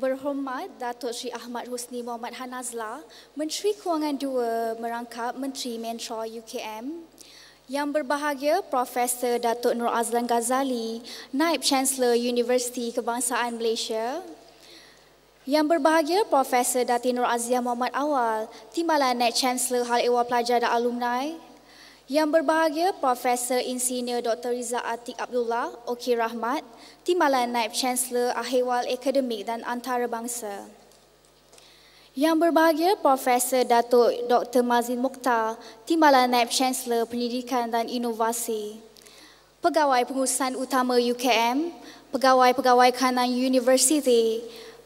Berhormat Datuk Sri Ahmad Husni Muhammad Hanazla, Menteri Kewangan II merangkap Menteri Mentor UKM. Yang berbahagia Profesor Datuk Nur Azlan Ghazali, Naib Chancellor Universiti Kebangsaan Malaysia. Yang berbahagia Profesor Datin Nur Azia Muhammad Awal, Timbalan Naib Chancellor Hal Ehwal Pelajar dan Alumni. Yang berbahagia Profesor Insinyur Dr. Riza Atik Abdullah, Okey Rahmat, Timbalan Naib Chancellor Ahewal Akademik dan Antarabangsa. Yang berbahagia Profesor Datuk Dr. Mazin Mukhtar, Timbalan Naib Chancellor Pendidikan dan Inovasi. Pegawai Pengurusan Utama UKM, Pegawai-pegawai kanan University,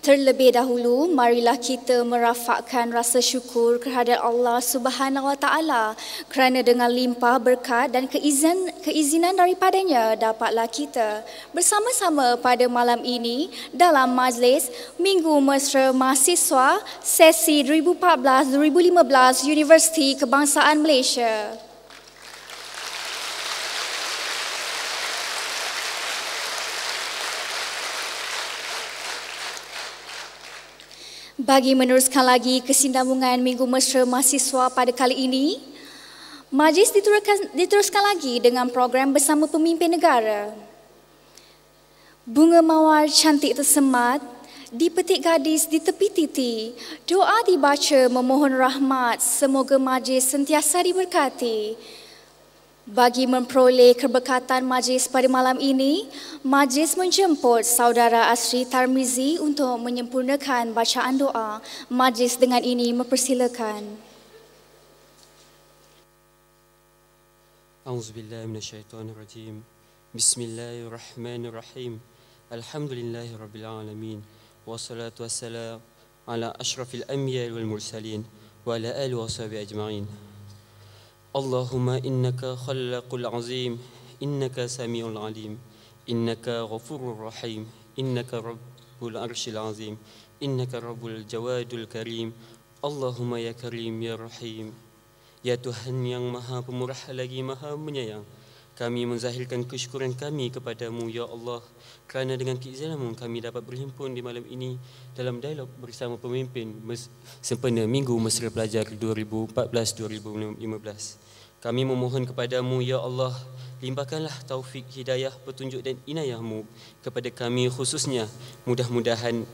Terlebih dahulu, marilah kita merafakkan rasa syukur kehadirat Allah Subhanahu Wa Taala kerana dengan limpah berkat dan keizin, keizinan daripadanya dapatlah kita bersama-sama pada malam ini dalam majlis Minggu Mesra Mahasiswa sesi 2014-2015 Universiti Kebangsaan Malaysia. Bagi meneruskan lagi kesinambungan Minggu Mesra Mahasiswa pada kali ini, majlis diteruskan, diteruskan lagi dengan program bersama pemimpin negara. Bunga mawar cantik tersemat, dipetik gadis di tepi titi, doa dibaca memohon rahmat, semoga majlis sentiasa diberkati. Bagi memperoleh keberkatan majlis pada malam ini, majlis menjemput saudara Asri Tarmizi untuk menyempurnakan bacaan doa. Majlis dengan ini mempersilakan. A'udzubillahiminasyaitonirrajim. Bismillahirrahmanirrahim. Alhamdulillahirrabbilalamin. Wassalatu wassalam ala ashrafil anbiya wal mursalin wa ala alihi wa sahbihi ajma'in. اللهم إنك خلق العظيم إنك سميع العليم إنك غفور رحيم إنك رب العرش العظيم إنك رب الجواد الكريم اللهم يا كريم يا رحيم Ya Tuhan yang maha pemurah lagi maha menyayang Kami menzahirkan kesyukuran kami kepadamu Ya Allah Kerana dengan keizinanmu kami dapat berhimpun di malam ini Dalam dialog bersama pemimpin Sempena Minggu Mesra Pelajar 2014-2015 kami memohon kepadamu, Ya Allah, limpahkanlah taufik, hidayah, petunjuk dan inayahmu kepada kami khususnya. Mudah-mudahan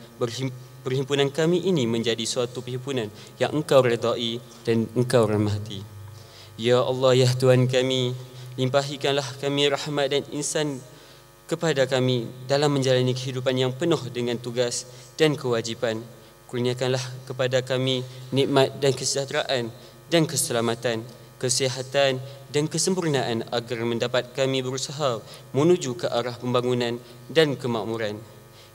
perhimpunan kami ini menjadi suatu perhimpunan yang engkau redai dan engkau rahmati. Ya Allah, Ya Tuhan kami, limpahikanlah kami rahmat dan insan kepada kami dalam menjalani kehidupan yang penuh dengan tugas dan kewajipan. Kurniakanlah kepada kami nikmat dan kesejahteraan dan keselamatan kesihatan dan kesempurnaan agar mendapat kami berusaha menuju ke arah pembangunan dan kemakmuran.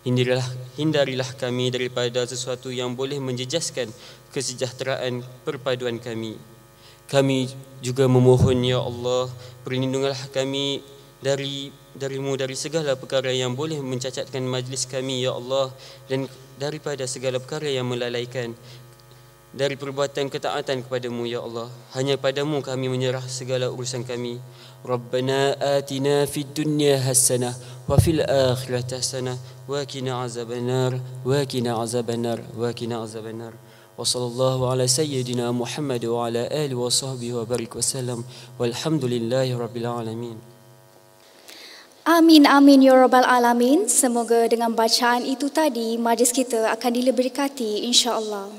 Hindarilah, hindarilah kami daripada sesuatu yang boleh menjejaskan kesejahteraan perpaduan kami. Kami juga memohon ya Allah, perlindunganlah kami dari darimu dari segala perkara yang boleh mencacatkan majlis kami ya Allah dan daripada segala perkara yang melalaikan. Dari perbuatan ketaatan kepadamu ya Allah hanya padamu kami menyerah segala urusan kami. Rabbana atina fid dunya hasanah wa fil akhirati hasanah. Wa qina azabannar wa qina azabannar wa qina azabannar. Wa sallallahu ala sayyidina Muhammad wa ala alihi wa sahbihi wa barik wa sallam. Walhamdulillahi rabbil alamin Amin amin ya rabbal alamin semoga dengan bacaan itu tadi majlis kita akan diberkati insyaallah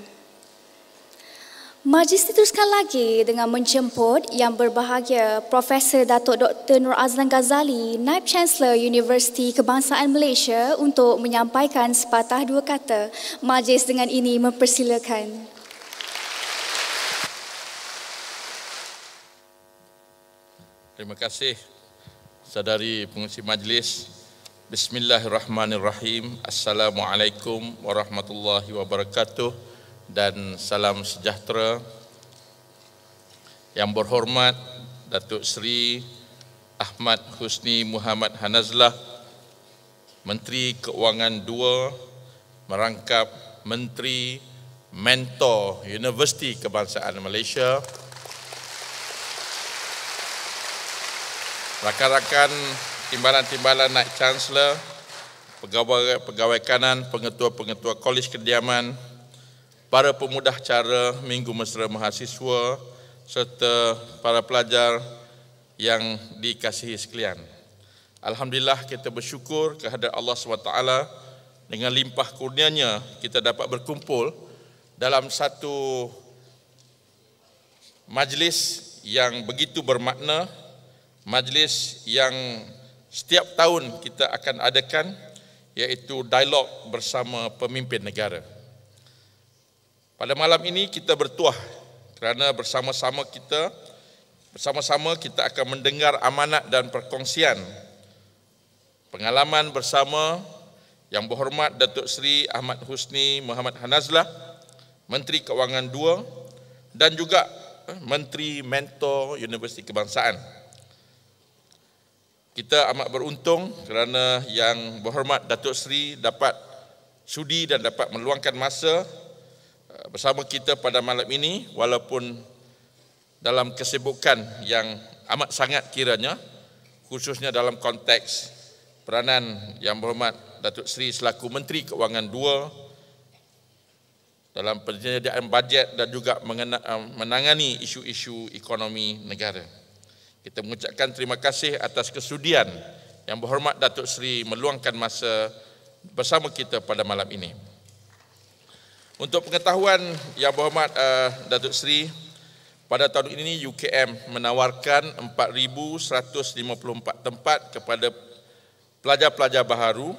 Majlis diteruskan lagi dengan menjemput yang berbahagia Profesor Datuk Dr. Nur Azlan Ghazali, Naib Chancellor Universiti Kebangsaan Malaysia untuk menyampaikan sepatah dua kata. Majlis dengan ini mempersilakan. Terima kasih sadari pengurusi majlis Bismillahirrahmanirrahim. Assalamualaikum warahmatullahi wabarakatuh dan salam sejahtera. Yang berhormat Datuk Seri Ahmad Husni Muhammad Hanazlah, Menteri Keuangan II merangkap Menteri Mentor Universiti Kebangsaan Malaysia. Rakan-rakan timbalan-timbalan naik chancellor, pegawai-pegawai kanan, pengetua-pengetua kolej kediaman, para pemudah cara Minggu Mesra Mahasiswa serta para pelajar yang dikasihi sekalian. Alhamdulillah kita bersyukur kehadrat Allah SWT dengan limpah kurnianya kita dapat berkumpul dalam satu majlis yang begitu bermakna, majlis yang setiap tahun kita akan adakan iaitu dialog bersama pemimpin negara. Pada malam ini kita bertuah kerana bersama-sama kita bersama-sama kita akan mendengar amanat dan perkongsian pengalaman bersama yang berhormat Datuk Seri Ahmad Husni Muhammad Hanazlah Menteri Keuangan II dan juga eh, Menteri Mentor Universiti Kebangsaan. Kita amat beruntung kerana yang berhormat Datuk Seri dapat sudi dan dapat meluangkan masa uh, bersama kita pada malam ini walaupun dalam kesibukan yang amat sangat kiranya khususnya dalam konteks peranan yang berhormat Datuk Seri selaku Menteri Keuangan II dalam penyediaan bajet dan juga uh, menangani isu-isu ekonomi negara. Kita mengucapkan terima kasih atas kesudian yang berhormat Datuk Seri meluangkan masa bersama kita pada malam ini. Untuk pengetahuan yang berhormat uh, Datuk Seri, pada tahun ini UKM menawarkan 4,154 tempat kepada pelajar-pelajar baharu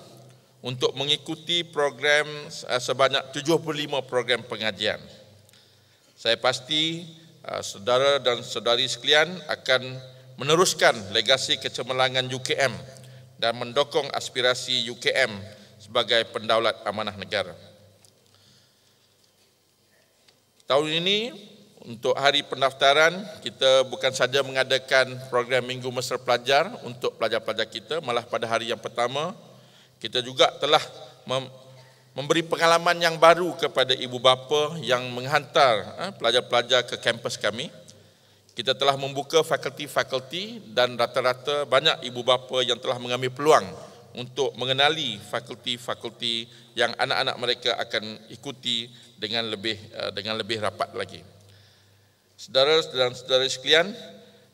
untuk mengikuti program uh, sebanyak 75 program pengajian. Saya pasti saudara dan saudari sekalian akan meneruskan legasi kecemerlangan UKM dan mendukung aspirasi UKM sebagai pendaulat amanah negara. Tahun ini untuk hari pendaftaran kita bukan saja mengadakan program Minggu Mesra Pelajar untuk pelajar-pelajar kita malah pada hari yang pertama kita juga telah memberi pengalaman yang baru kepada ibu bapa yang menghantar eh, pelajar-pelajar ke kampus kami kita telah membuka fakulti-fakulti dan rata-rata banyak ibu bapa yang telah mengambil peluang untuk mengenali fakulti-fakulti yang anak-anak mereka akan ikuti dengan lebih eh, dengan lebih rapat lagi. Saudara dan saudara sekalian,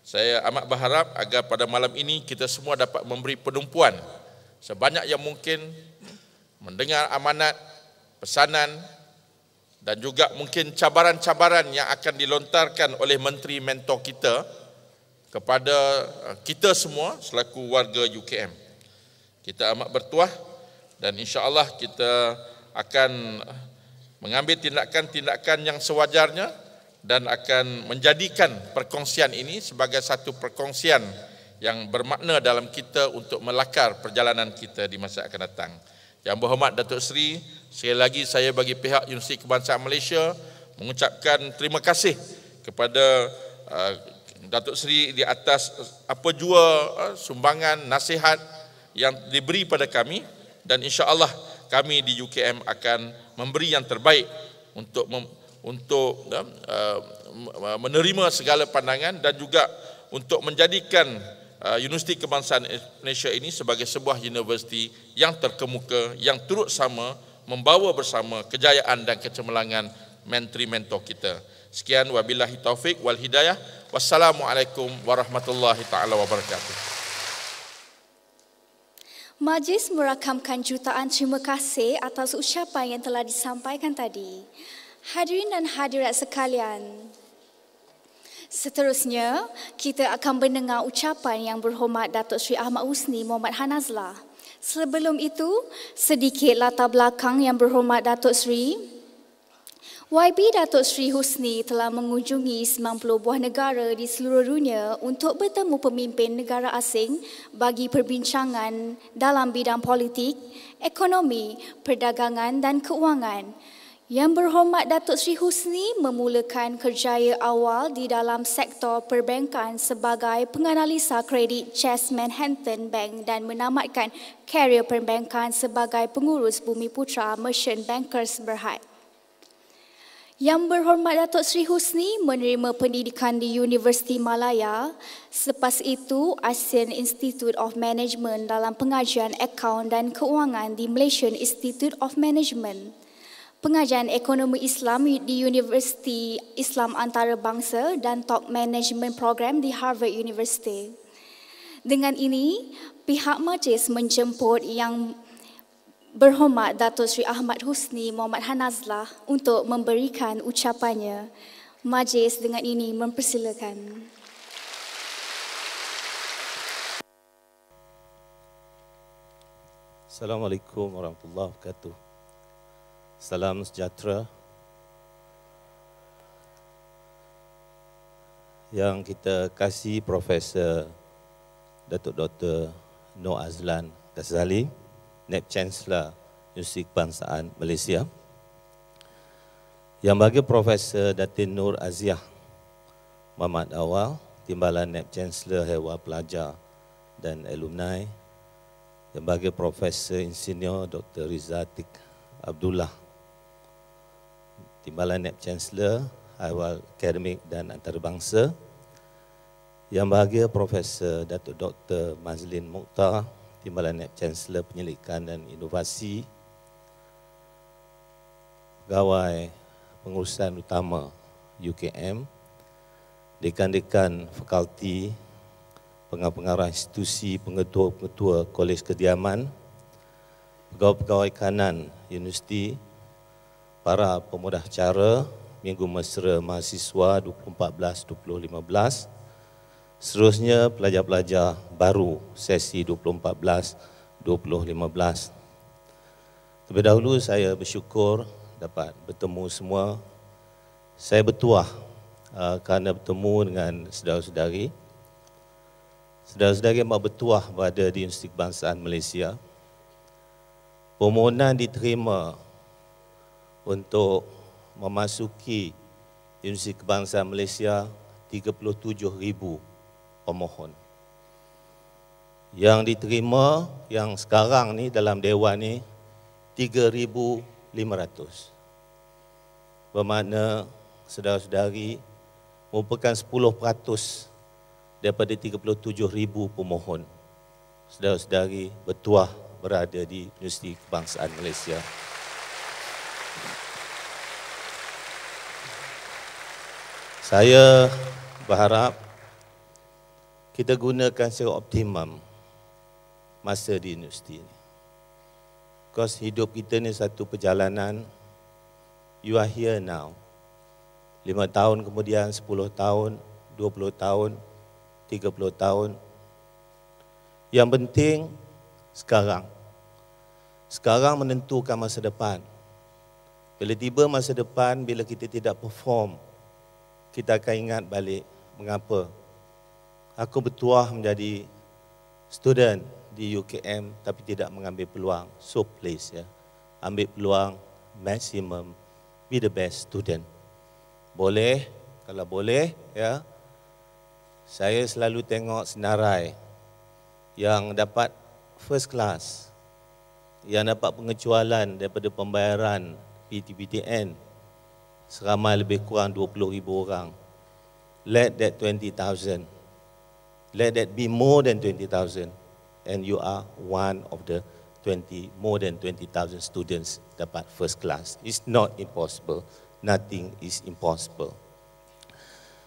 saya amat berharap agar pada malam ini kita semua dapat memberi penumpuan sebanyak yang mungkin mendengar amanat, pesanan dan juga mungkin cabaran-cabaran yang akan dilontarkan oleh menteri mentor kita kepada uh, kita semua selaku warga UKM. Kita amat bertuah dan insya-Allah kita akan uh, mengambil tindakan-tindakan yang sewajarnya dan akan menjadikan perkongsian ini sebagai satu perkongsian yang bermakna dalam kita untuk melakar perjalanan kita di masa akan datang. Yang berhormat Datuk Seri, sekali lagi saya bagi pihak Universiti Kebangsaan Malaysia mengucapkan terima kasih kepada uh, Datuk Seri di atas apa jua uh, sumbangan nasihat yang diberi pada kami. Dan insya-Allah kami di UKM akan memberi yang terbaik untuk mem- untuk uh, uh, menerima segala pandangan dan juga untuk menjadikan Universiti Kebangsaan Malaysia ini sebagai sebuah universiti yang terkemuka yang turut sama membawa bersama kejayaan dan kecemerlangan menteri mentor kita. Sekian wabillahi taufik wal hidayah. Wassalamualaikum warahmatullahi taala wabarakatuh. Majlis merakamkan jutaan terima kasih atas ucapan yang telah disampaikan tadi. Hadirin dan hadirat sekalian, Seterusnya, kita akan mendengar ucapan yang berhormat Datuk Sri Ahmad Husni Muhammad Hanazlah. Sebelum itu, sedikit latar belakang yang berhormat Datuk Sri. YB Datuk Sri Husni telah mengunjungi 90 buah negara di seluruh dunia untuk bertemu pemimpin negara asing bagi perbincangan dalam bidang politik, ekonomi, perdagangan dan keuangan. Yang berhormat Datuk Sri Husni memulakan kerjaya awal di dalam sektor perbankan sebagai penganalisa kredit Chess Manhattan Bank dan menamatkan karier perbankan sebagai pengurus Bumi Putra Merchant Bankers Berhad. Yang berhormat Datuk Sri Husni menerima pendidikan di Universiti Malaya. Selepas itu, ASEAN Institute of Management dalam pengajian akaun dan keuangan di Malaysian Institute of Management. Pengajian Ekonomi Islam di Universiti Islam Antarabangsa dan Top Management Program di Harvard University. Dengan ini, pihak majlis menjemput yang berhormat Datuk Sri Ahmad Husni Muhammad Hanazlah untuk memberikan ucapannya. Majlis dengan ini mempersilakan. Assalamualaikum warahmatullahi wabarakatuh. Salam sejahtera. Yang kita kasih Profesor Datuk Dr. Noor Azlan Ghazali. NEP Chancellor Universiti Kebangsaan Malaysia. Yang bagi Profesor Datin Nur Aziah Muhammad Awal, Timbalan NEP Chancellor Hewan Pelajar dan Alumni. Yang bagi Profesor Insinyur Dr. Rizatik Abdullah, Timbalan NEP Chancellor Hewan Akademik dan Antarabangsa. Yang bahagia Profesor Datuk Dr. Mazlin Mukhtar, Timbalan Naib Chancellor Penyelidikan dan Inovasi Pegawai Pengurusan Utama UKM Dekan-dekan Fakulti Pengarah-pengarah institusi pengetua-pengetua Kolej Kediaman Pegawai-pegawai kanan Universiti Para pemudah cara Minggu Mesra Mahasiswa 2014-2015 Seterusnya pelajar-pelajar baru sesi 2014-2015. Terlebih dahulu saya bersyukur dapat bertemu semua. Saya bertuah uh, kerana bertemu dengan saudara-saudari. Saudara-saudari yang bertuah berada di Universiti Kebangsaan Malaysia. Permohonan diterima untuk memasuki Universiti Kebangsaan Malaysia 37,000 pemohon. Yang diterima yang sekarang ni dalam dewan ni 3500. Bermakna saudara-saudari merupakan 10% daripada 37,000 pemohon. Saudara-saudari bertuah berada di Universiti Kebangsaan Malaysia. Saya berharap kita gunakan secara optimum masa di universiti ini. Because hidup kita ni satu perjalanan, you are here now. Lima tahun kemudian, sepuluh tahun, dua puluh tahun, tiga puluh tahun. Yang penting sekarang. Sekarang menentukan masa depan. Bila tiba masa depan, bila kita tidak perform, kita akan ingat balik mengapa aku bertuah menjadi student di UKM tapi tidak mengambil peluang. So please ya, ambil peluang maximum, be the best student. Boleh, kalau boleh ya. Saya selalu tengok senarai yang dapat first class, yang dapat pengecualian daripada pembayaran PTPTN seramai lebih kurang 20,000 orang. Let that 20,000 let that be more than 20,000 and you are one of the 20 more than 20,000 students dapat first class. It's not impossible. Nothing is impossible.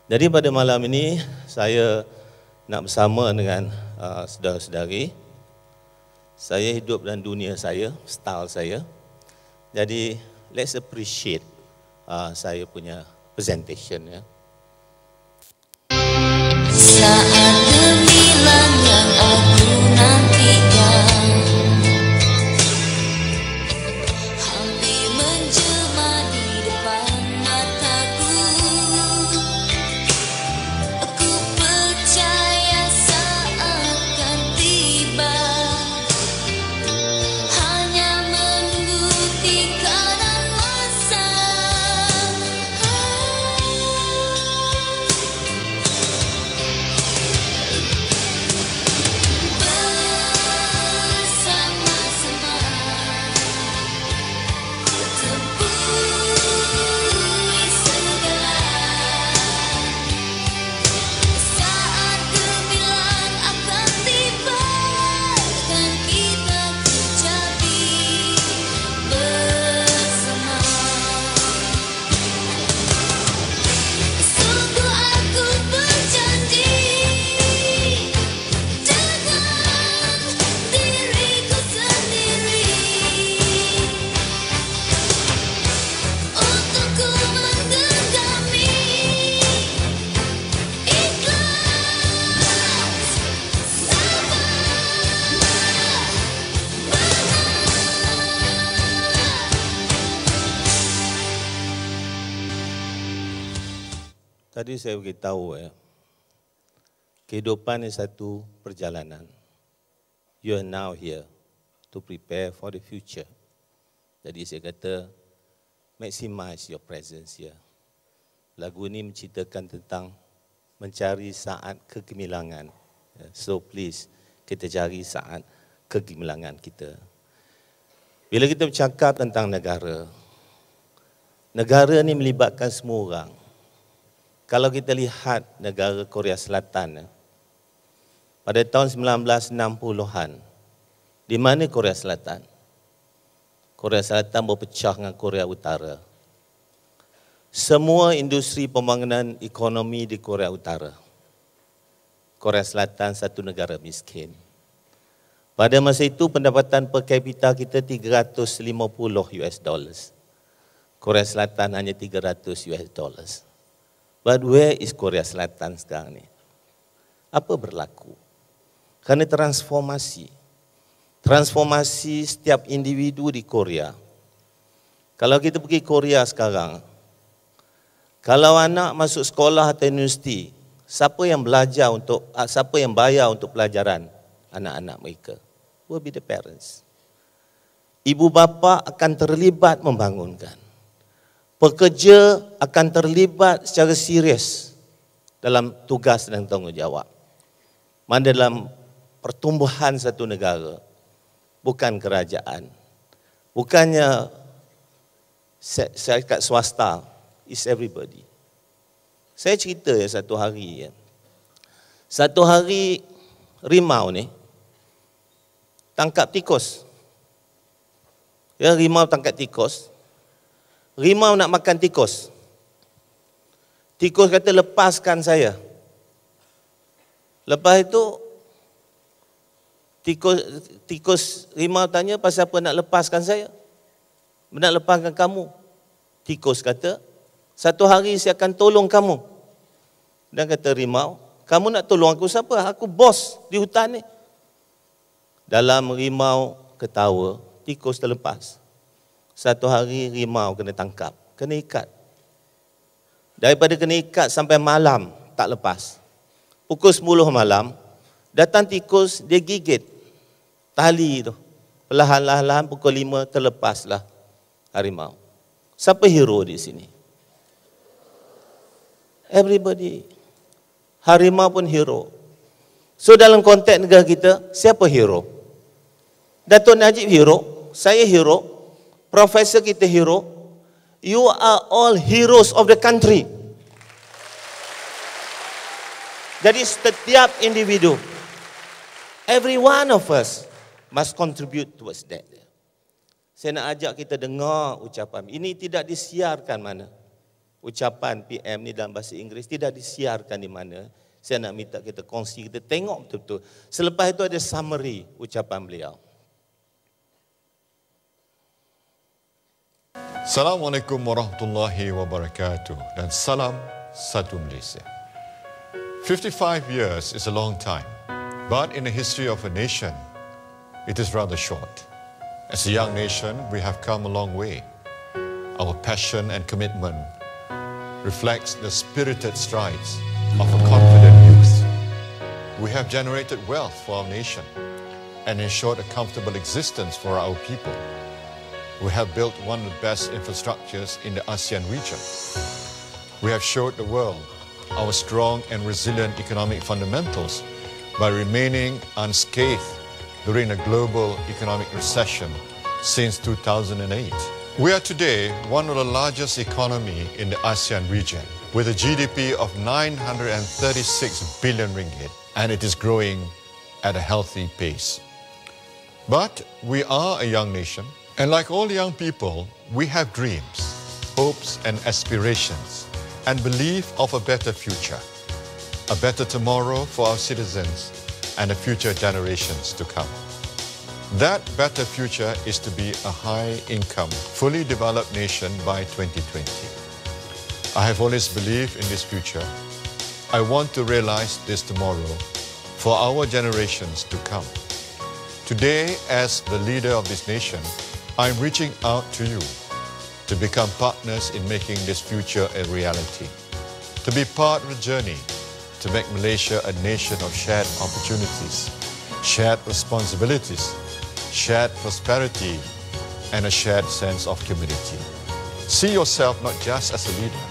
Jadi pada malam ini saya nak bersama dengan uh, saudara-saudari. Saya hidup dalam dunia saya style saya. Jadi let's appreciate saya punya presentation ya. Saat saya beritahu ya, kehidupan is satu perjalanan. You are now here to prepare for the future. Jadi saya kata, maximize your presence here. Lagu ini menceritakan tentang mencari saat kegemilangan. Ya, so please, kita cari saat kegemilangan kita. Bila kita bercakap tentang negara, negara ini melibatkan semua orang. Kalau kita lihat negara Korea Selatan eh, pada tahun 1960-an, di mana Korea Selatan? Korea Selatan berpecah dengan Korea Utara. Semua industri pembangunan ekonomi di Korea Utara. Korea Selatan satu negara miskin. Pada masa itu pendapatan per kapita kita 350 US dollars. Korea Selatan hanya 300 US dollars. But where is Korea Selatan sekarang ni? Apa berlaku? Kerana transformasi. Transformasi setiap individu di Korea. Kalau kita pergi Korea sekarang, kalau anak masuk sekolah atau universiti, siapa yang belajar untuk, ah, siapa yang bayar untuk pelajaran anak-anak mereka? Will be the parents. Ibu bapa akan terlibat membangunkan pekerja akan terlibat secara serius dalam tugas dan tanggungjawab. Mana dalam pertumbuhan satu negara, bukan kerajaan. Bukannya syarikat swasta, is everybody. Saya cerita ya satu hari ya. Satu hari rimau ni tangkap tikus. Ya rimau tangkap tikus, Rimau nak makan tikus. Tikus kata lepaskan saya. Lepas itu tikus tikus rimau tanya pasal apa nak lepaskan saya? Nak lepaskan kamu. Tikus kata, satu hari saya akan tolong kamu. Dan kata rimau, kamu nak tolong aku siapa? Aku bos di hutan ni. Dalam rimau ketawa, tikus terlepas. Satu hari rimau kena tangkap, kena ikat. Daripada kena ikat sampai malam tak lepas. Pukul 10 malam, datang tikus, dia gigit tali tu. Perlahan-lahan pukul 5 terlepaslah harimau. Siapa hero di sini? Everybody. Harimau pun hero. So dalam konteks negara kita, siapa hero? Datuk Najib hero, saya hero, profesor kita hero, you are all heroes of the country. Jadi setiap individu, every one of us must contribute towards that. Saya nak ajak kita dengar ucapan. Ini tidak disiarkan mana. Ucapan PM ni dalam bahasa Inggeris tidak disiarkan di mana. Saya nak minta kita kongsi, kita tengok betul-betul. Selepas itu ada summary ucapan beliau. Assalamualaikum warahmatullahi wabarakatuh dan salam satu Malaysia. 55 years is a long time, but in the history of a nation, it is rather short. As a young nation, we have come a long way. Our passion and commitment reflects the spirited strides of a confident youth. We have generated wealth for our nation and ensured a comfortable existence for our people we have built one of the best infrastructures in the ASEAN region. We have showed the world our strong and resilient economic fundamentals by remaining unscathed during a global economic recession since 2008. We are today one of the largest economy in the ASEAN region with a GDP of 936 billion ringgit and it is growing at a healthy pace. But we are a young nation and like all young people, we have dreams, hopes, and aspirations, and belief of a better future, a better tomorrow for our citizens and the future generations to come. That better future is to be a high income, fully developed nation by 2020. I have always believed in this future. I want to realize this tomorrow for our generations to come. Today, as the leader of this nation, I'm reaching out to you to become partners in making this future a reality. to be part of the journey to make Malaysia a nation of shared opportunities, shared responsibilities, shared prosperity, and a shared sense of community. See yourself not just as a leader,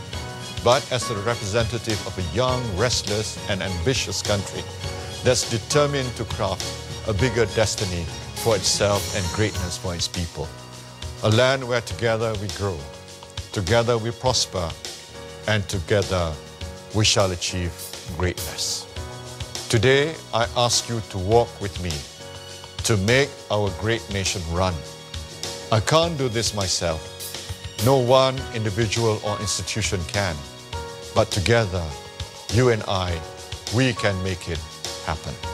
but as a representative of a young, restless, and ambitious country that's determined to craft a bigger destiny for itself and greatness for its people. A land where together we grow, together we prosper, and together we shall achieve greatness. Today, I ask you to walk with me to make our great nation run. I can't do this myself. No one individual or institution can. But together, you and I, we can make it happen.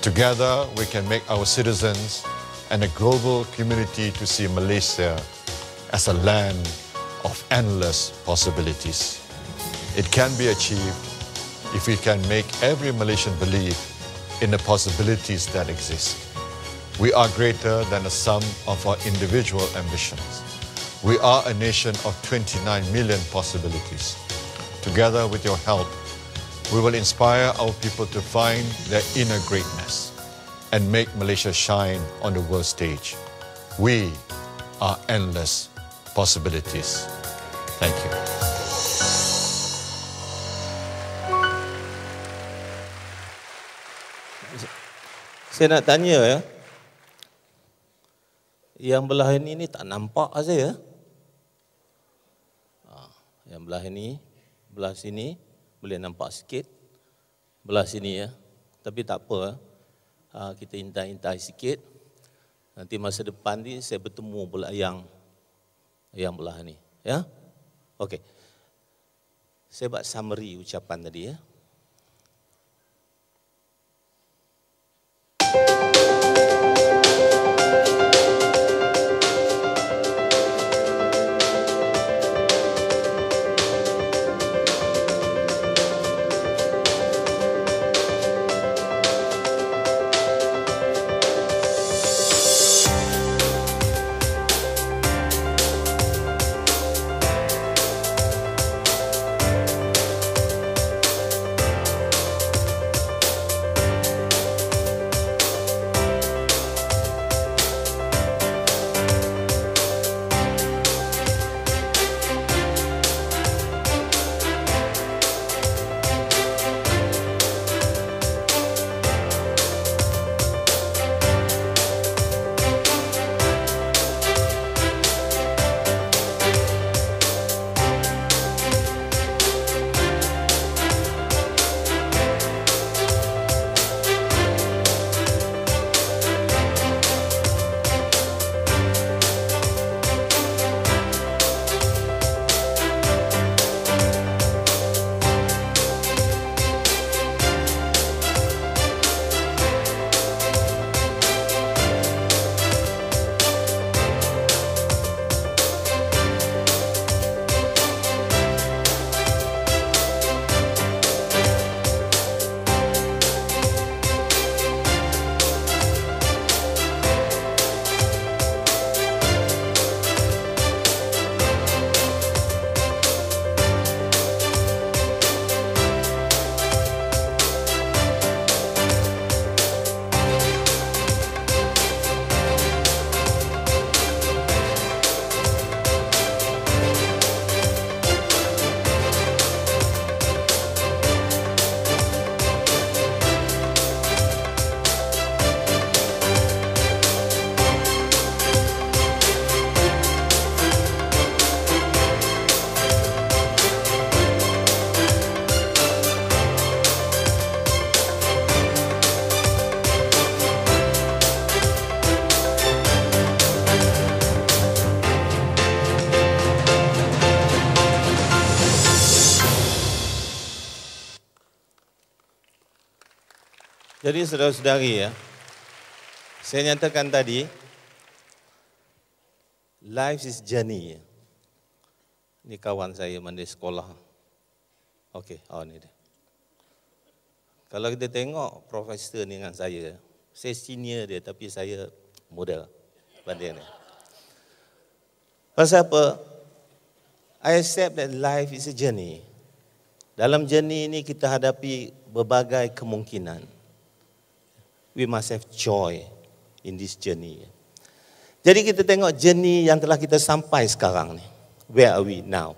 Together, we can make our citizens and a global community to see Malaysia as a land of endless possibilities. It can be achieved if we can make every Malaysian believe in the possibilities that exist. We are greater than the sum of our individual ambitions. We are a nation of 29 million possibilities. Together with your help, we will inspire our people to find their inner greatness and make Malaysia shine on the world stage. We are endless possibilities. Thank you. Saya nak tanya ya. Yang belah ini ni tak nampak saya. Ha, ah, yang belah ini, belah sini boleh nampak sikit. Belah sini ya. Tapi tak apa. Ha, kita intai-intai sikit. Nanti masa depan ni saya bertemu belah yang yang belah ni, ya. Okey. Saya buat summary ucapan tadi ya. Jadi saudara-saudari ya, saya nyatakan tadi, life is journey. Ya. Ini kawan saya mandi sekolah. Okey, oh ni dia. Kalau kita tengok profesor ni dengan saya, saya senior dia tapi saya muda banding dia. Pasal apa? I accept that life is a journey. Dalam journey ini kita hadapi berbagai kemungkinan. We must have joy in this journey. Jadi kita tengok journey yang telah kita sampai sekarang ni. Where are we now?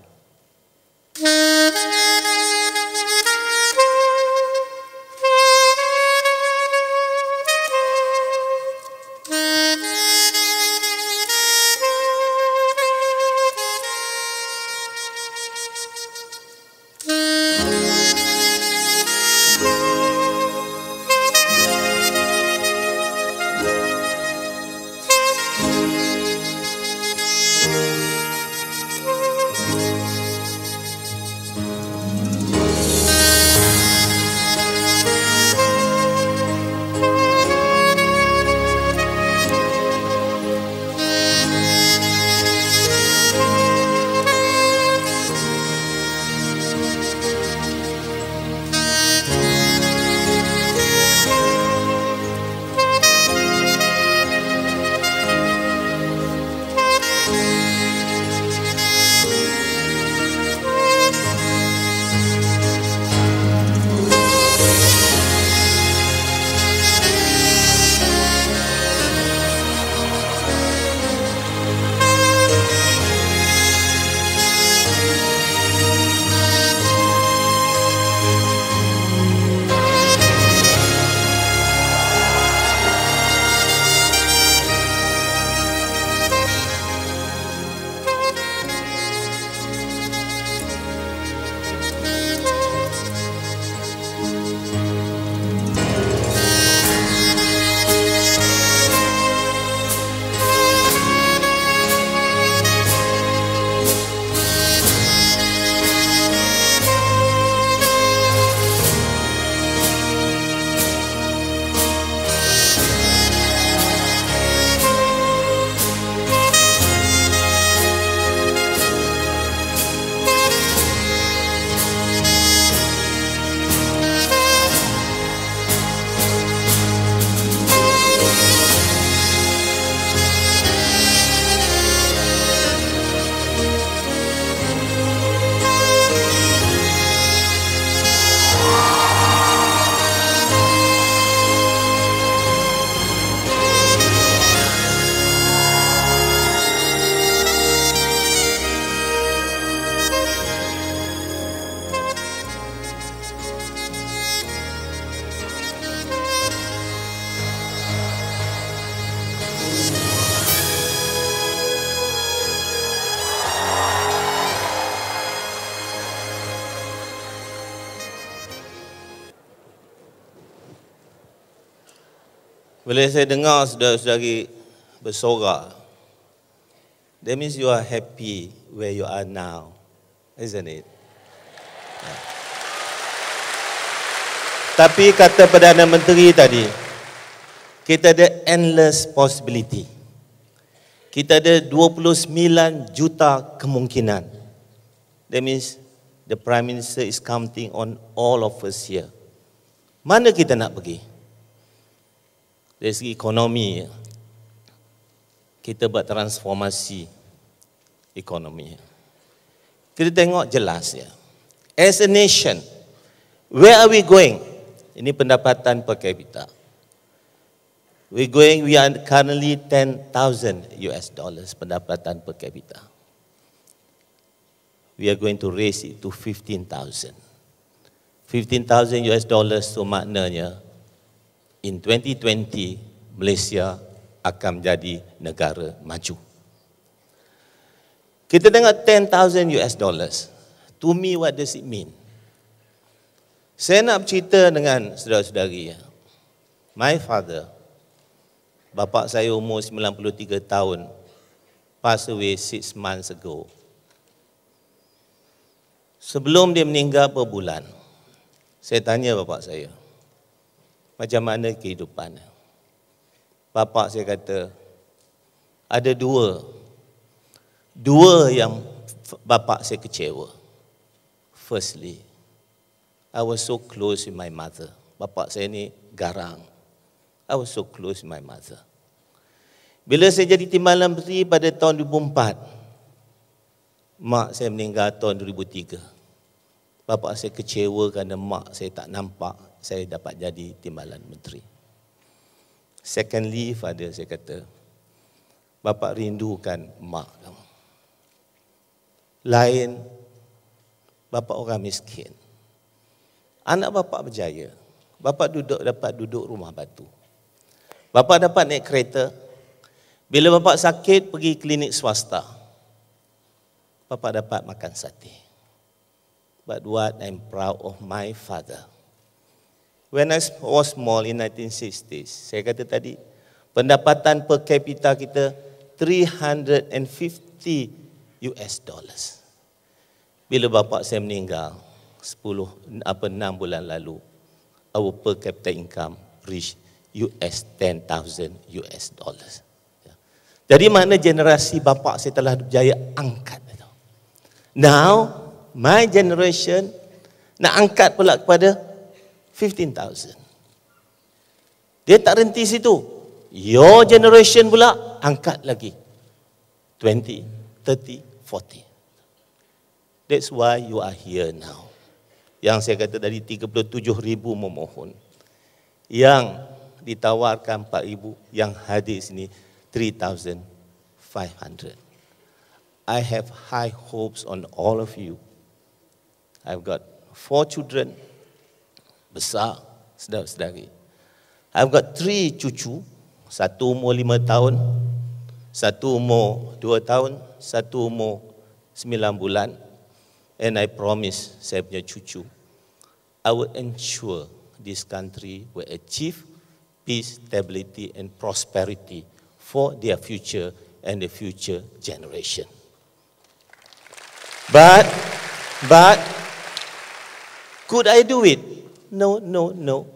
Bila saya dengar saudara-saudari bersorak, that means you are happy where you are now, isn't it? Tapi kata Perdana Menteri tadi, kita ada endless possibility. Kita ada 29 juta kemungkinan. That means the Prime Minister is counting on all of us here. Mana kita nak pergi? Dari segi ekonomi kita buat transformasi ekonomi. Kita tengok jelas ya. As a nation where are we going? Ini pendapatan per capita we going we are currently 10,000 US dollars pendapatan per capita we are going to raise it to 15,000 15,000 US dollars tu maknanya in 2020 Malaysia akan menjadi negara maju. Kita tengok 10,000 US dollars. To me what does it mean? Saya nak bercerita dengan saudara-saudari. My father, bapa saya umur 93 tahun, passed away 6 months ago. Sebelum dia meninggal per bulan, saya tanya bapa saya, macam mana kehidupan. Bapa saya kata, ada dua. Dua yang bapa saya kecewa. Firstly, I was so close with my mother. Bapa saya ni garang. I was so close with my mother. Bila saya jadi timbalan menteri pada tahun 2004, mak saya meninggal tahun 2003. Bapa saya kecewa kerana mak saya tak nampak saya dapat jadi timbalan menteri. Secondly, father saya kata, bapa rindukan mak kamu. Lain, bapa orang miskin. Anak bapa berjaya. Bapa duduk dapat duduk rumah batu. Bapa dapat naik kereta. Bila bapa sakit pergi klinik swasta. Bapa dapat makan sate. But what I'm proud of my father. When I was small in 1960s, saya kata tadi, pendapatan per capita kita 350 US dollars. Bila bapa saya meninggal 10 apa 6 bulan lalu, our per capita income reach US 10,000 US dollars. Ya. Jadi mana generasi bapa saya telah berjaya angkat. Now my generation nak angkat pula kepada 15,000. Dia tak renti situ. Your generation pula angkat lagi. 20, 30, 40. That's why you are here now. Yang saya kata tadi 37 ribu memohon. Yang ditawarkan 4 ribu. Yang hadir sini 3,500. I have high hopes on all of you. I've got four children, besar, sedar-sedari. I've got three cucu, satu umur lima tahun, satu umur dua tahun, satu umur sembilan bulan. And I promise saya punya cucu, I will ensure this country will achieve peace, stability and prosperity for their future and the future generation. But, but, Could I do it? No, no, no.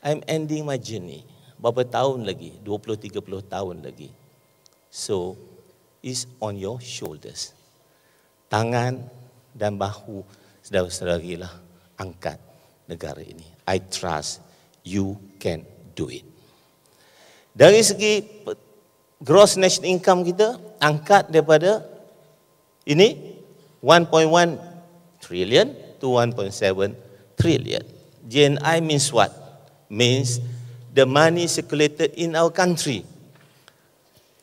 I'm ending my journey. Berapa tahun lagi? 20-30 tahun lagi. So, it's on your shoulders. Tangan dan bahu saudara-saudari lah angkat negara ini. I trust you can do it. Dari segi gross national income kita, angkat daripada ini 1.1 trillion to 1.7 trillion. GNI means what? Means the money circulated in our country.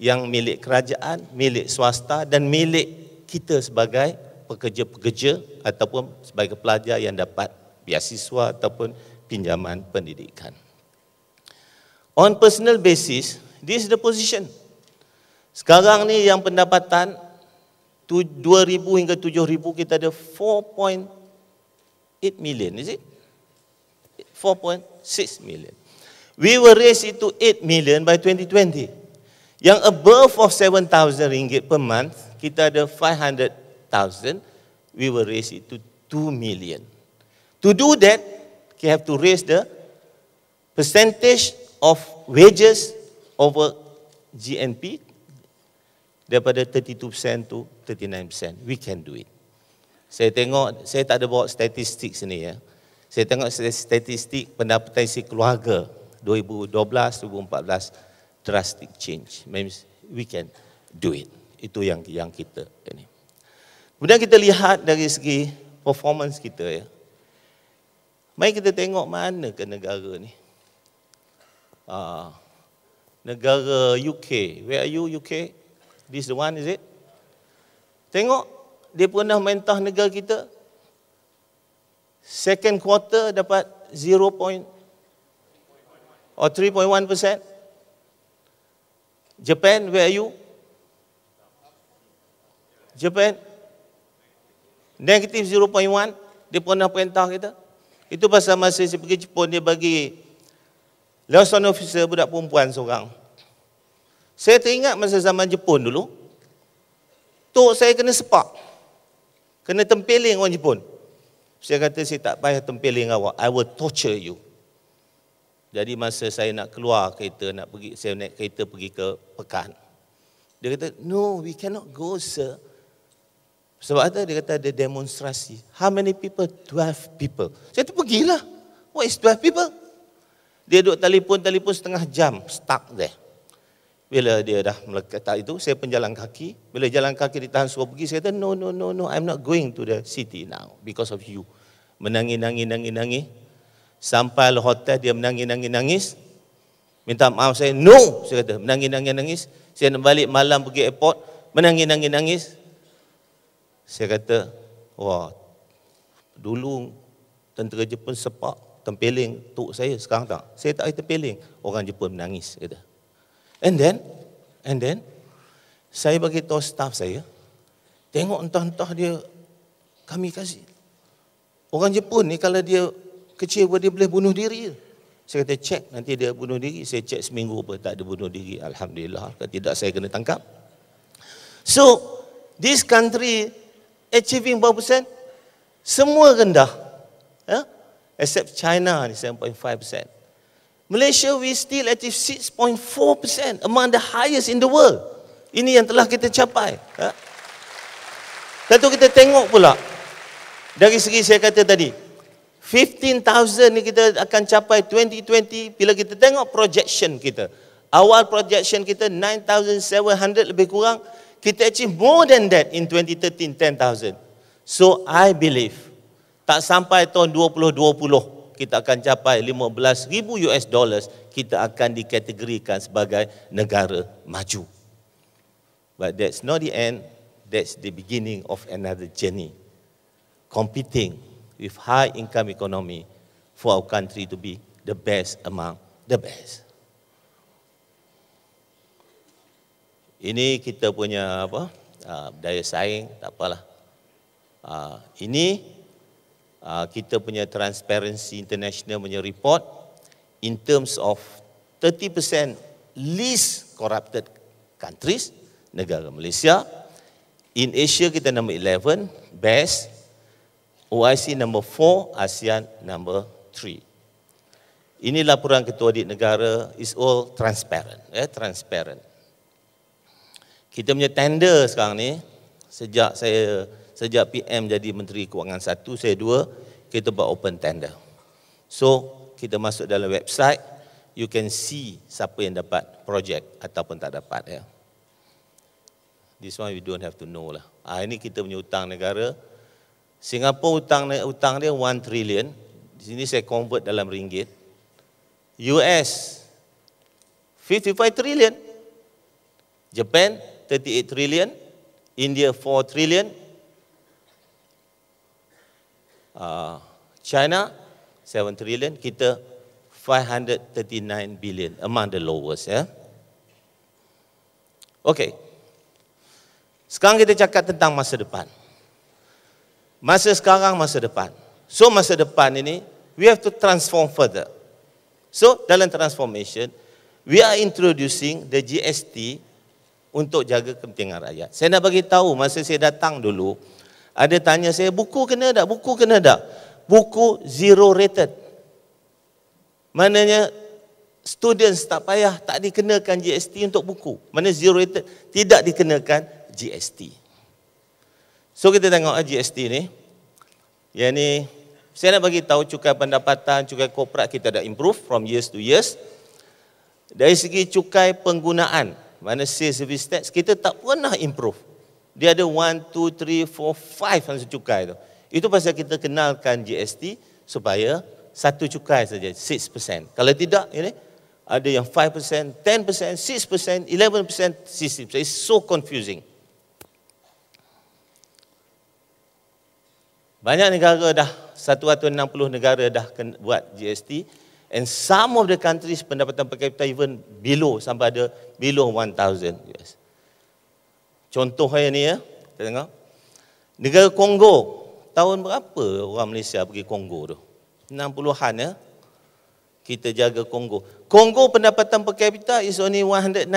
Yang milik kerajaan, milik swasta dan milik kita sebagai pekerja-pekerja ataupun sebagai pelajar yang dapat biasiswa ataupun pinjaman pendidikan. On personal basis, this is the position. Sekarang ni yang pendapatan 2,000 hingga 7,000 kita ada 8 million, is it? 4.6 million. We will raise it to 8 million by 2020. Yang above of 7,000 ringgit per month, kita ada 500,000, we will raise it to 2 million. To do that, we have to raise the percentage of wages over GNP daripada 32% to 39%. We can do it. Saya tengok, saya tak ada bawa statistik sini ya. Saya tengok statistik pendapatan isi keluarga 2012-2014 drastic change. Means we can do it. Itu yang yang kita ini. Kemudian kita lihat dari segi performance kita ya. Mari kita tengok mana ke negara ni. Ah, negara UK. Where are you UK? This the one is it? Tengok dia pernah mentah negara kita? Second quarter dapat 0. or 3.1 percent. Japan where are you? Japan? Negative 0.1 dia pernah perintah kita? Itu pasal masa saya pergi Jepun dia bagi liaison officer budak perempuan seorang. Saya teringat masa zaman Jepun dulu tok saya kena sepak Kena tempeling orang Jepun. Saya kata saya tak payah tempeling awak. I will torture you. Jadi masa saya nak keluar kereta, nak pergi, saya naik kereta pergi ke Pekan. Dia kata, no, we cannot go, sir. Sebab apa? Dia kata ada demonstrasi. How many people? 12 people. Saya tu pergilah. What is 12 people? Dia duduk telefon-telefon setengah jam, stuck there. Bila dia dah melekat tak itu, saya penjalan kaki. Bila jalan kaki ditahan suruh pergi, saya kata, no, no, no, no, I'm not going to the city now because of you. Menangis, nangis, nangis, nangis. Sampai hotel, dia menangis, nangis, nangis. Minta maaf saya, no, saya kata, menangis, nangis, nangis. Saya nak balik malam pergi airport, menangis, nangis, nangis. Saya kata, wah, dulu tentera Jepun sepak, tempeling tuk saya, sekarang tak. Saya tak ada tempeling, orang Jepun menangis, kata. And then, and then, saya bagi tahu staff saya, tengok entah-entah dia, kami kasih. Orang Jepun ni kalau dia kecil dia boleh bunuh diri. Saya kata cek nanti dia bunuh diri. Saya cek seminggu pun tak ada bunuh diri. Alhamdulillah. Kalau tidak saya kena tangkap. So, this country achieving berapa persen? Semua rendah. Yeah? Except China ni 7.5 persen. Malaysia we still achieve 6.4% among the highest in the world. Ini yang telah kita capai. Ha? Tentu kita tengok pula. Dari segi saya kata tadi, 15,000 ni kita akan capai 2020 bila kita tengok projection kita. Awal projection kita 9,700 lebih kurang. Kita achieve more than that in 2013, 10,000. So I believe tak sampai tahun 2020 kita akan capai 15 ribu US dollars, kita akan dikategorikan sebagai negara maju. But that's not the end, that's the beginning of another journey. Competing with high income economy for our country to be the best among the best. Ini kita punya apa? Uh, daya saing, tak apalah. Uh, ini kita punya Transparency International punya report in terms of 30% least corrupted countries negara Malaysia. In Asia kita nombor 11 best. OIC nombor 4 ASEAN nombor 3 ini laporan ketua audit negara. Is all transparent eh transparent. Kita punya tender sekarang ni sejak saya sejak PM jadi Menteri Kewangan satu, saya dua, kita buat open tender. So, kita masuk dalam website, you can see siapa yang dapat projek ataupun tak dapat. Ya. This one we don't have to know lah. Ah, ini kita punya hutang negara. Singapura hutang, hutang dia 1 trillion. Di sini saya convert dalam ringgit. US 55 trillion. Japan 38 trillion. India 4 trillion. Uh, China 7 trillion, kita 539 billion among the lowest ya. Okay. Sekarang kita cakap tentang masa depan. Masa sekarang, masa depan. So masa depan ini, we have to transform further. So dalam transformation, we are introducing the GST untuk jaga kepentingan rakyat. Saya nak bagi tahu masa saya datang dulu, ada tanya saya, buku kena tak? Buku kena tak? Buku zero rated. Maknanya, students tak payah, tak dikenakan GST untuk buku. Mana zero rated, tidak dikenakan GST. So kita tengok ah, GST ni. Yang ni, saya nak bagi tahu cukai pendapatan, cukai korporat kita dah improve from years to years. Dari segi cukai penggunaan, mana sales service tax, kita tak pernah improve dia ada 1, 2, 3, 4, 5 langsung cukai tu. Itu pasal kita kenalkan GST supaya satu cukai saja, 6%. Kalau tidak, ini ada yang 5%, 10%, 6%, 11%, 60%. It's so confusing. Banyak negara dah, 160 negara dah buat GST. And some of the countries pendapatan per capita even below, sampai ada below 1,000 US. Contoh saya ni ya, kita tengok. Negara Kongo, tahun berapa orang Malaysia pergi Kongo tu? 60-an ya. Kita jaga Kongo. Kongo pendapatan per capita is only 190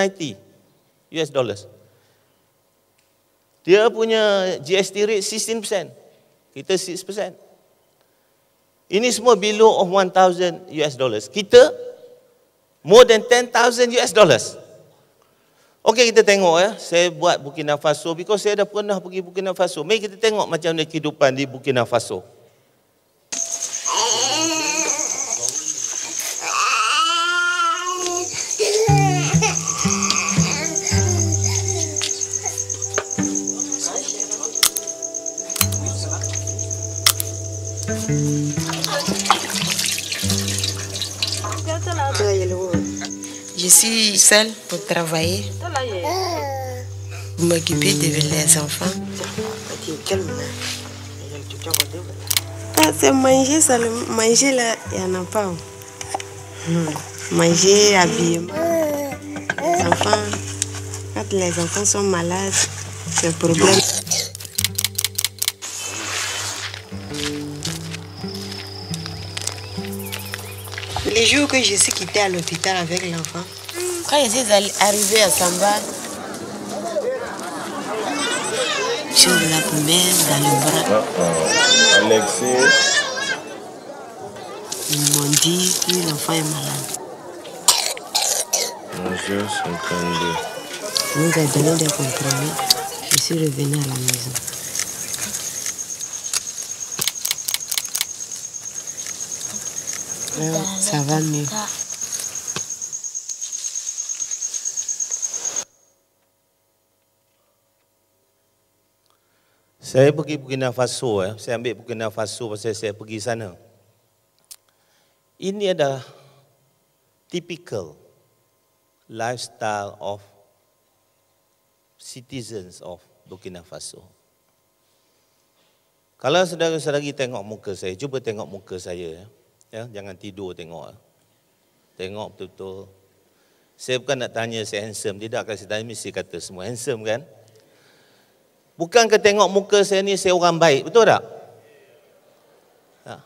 US dollars. Dia punya GST rate 16%. Kita 6%. Ini semua below of 1000 US dollars. Kita more than 10000 US dollars. Okey kita tengok ya. Saya buat Burkina Faso because saya dah pernah pergi Burkina Faso. Mari kita tengok macam mana kehidupan di Burkina Faso. Suis seule pour travailler. Vous m'occupez de les enfants. Ah, c'est manger ça, manger là, il n'y en a pas. Hmm. Manger, habillement. Les enfants, quand les enfants sont malades, c'est un problème. Les jours que je suis quittée à l'hôpital avec l'enfant, quand je suis arrivée à Samba, je la première dans le bras. Uh-uh. Alexis. Ils m'ont dit que l'enfant est malade. Bonjour, 52. On nous a donné des comprimés. Je suis revenue à la maison. Euh, ça va mieux. Saya pergi Burkina Faso eh. Saya ambil Burkina Faso pasal saya pergi sana. Ini adalah typical lifestyle of citizens of Burkina Faso. Kalau saudara-saudari tengok muka saya, cuba tengok muka saya. Ya, jangan tidur tengok. Tengok betul-betul. Saya bukan nak tanya saya handsome. Tidak, kalau saya tanya mesti kata semua handsome kan? Bukan ke tengok muka saya ni saya orang baik, betul tak? Ha.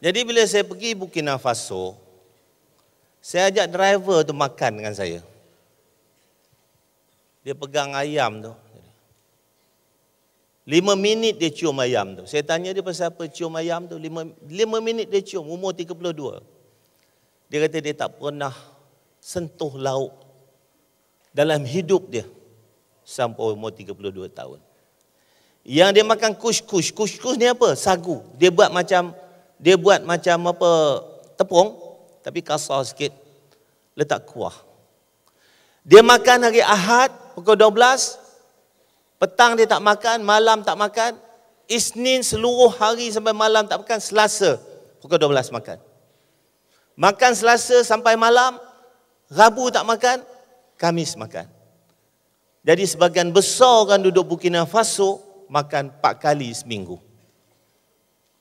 Jadi bila saya pergi Burkina Faso, saya ajak driver tu makan dengan saya. Dia pegang ayam tu. Lima minit dia cium ayam tu. Saya tanya dia pasal apa cium ayam tu. Lima, lima minit dia cium, umur 32. Dia kata dia tak pernah sentuh lauk dalam hidup dia sampai umur 32 tahun. Yang dia makan kush-kush. Kush-kush ni apa? Sagu. Dia buat macam dia buat macam apa? Tepung tapi kasar sikit. Letak kuah. Dia makan hari Ahad pukul 12. Petang dia tak makan, malam tak makan. Isnin seluruh hari sampai malam tak makan. Selasa pukul 12 makan. Makan Selasa sampai malam. Rabu tak makan. Kamis makan. Jadi sebagian besar orang duduk Burkina Faso makan 4 kali seminggu.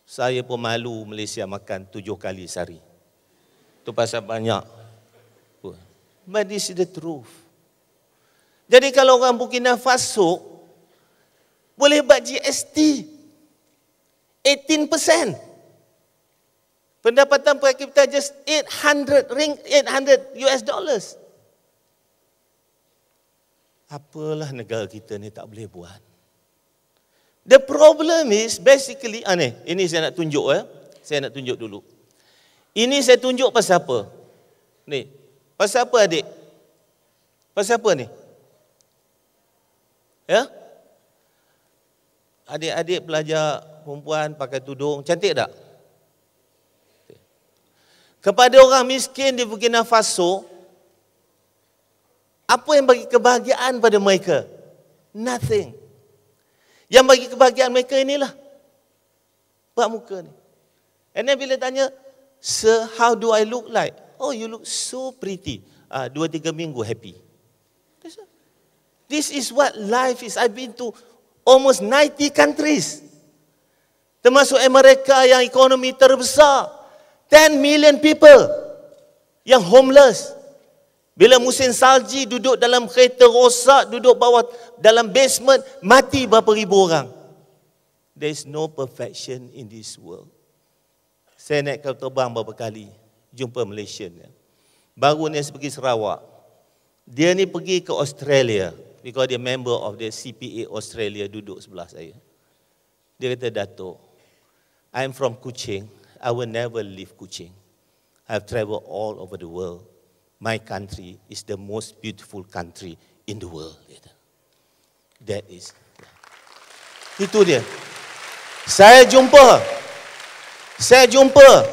Saya pun malu Malaysia makan 7 kali sehari. Itu pasal banyak. But this is the truth. Jadi kalau orang Burkina Faso boleh buat GST 18%. Pendapatan per kapita just 800 ring 800 US dollars. Apalah negara kita ni tak boleh buat. The problem is basically. Ah, ini saya nak tunjuk eh. Saya nak tunjuk dulu. Ini saya tunjuk pasal apa? Ni. Pasal apa adik? Pasal apa ni? Ya? Adik-adik pelajar perempuan pakai tudung, cantik tak? Kepada orang miskin di Burkina Faso, apa yang bagi kebahagiaan pada mereka? Nothing. Yang bagi kebahagiaan mereka inilah. Buat muka ni. And then bila tanya, Sir, how do I look like? Oh, you look so pretty. Uh, dua, tiga minggu happy. This is what life is. I've been to almost 90 countries. Termasuk Amerika yang ekonomi terbesar. 10 million people yang homeless. Bila musim salji duduk dalam kereta rosak, duduk bawah dalam basement, mati berapa ribu orang. There is no perfection in this world. Saya naik kapal terbang beberapa kali, jumpa Malaysian. Ya. Baru ni saya pergi Sarawak. Dia ni pergi ke Australia, because dia member of the CPA Australia duduk sebelah saya. Dia kata, Dato, I'm from Kuching, I will never leave Kuching. I've traveled all over the world my country is the most beautiful country in the world. That is. Itu dia. Saya jumpa. Saya jumpa.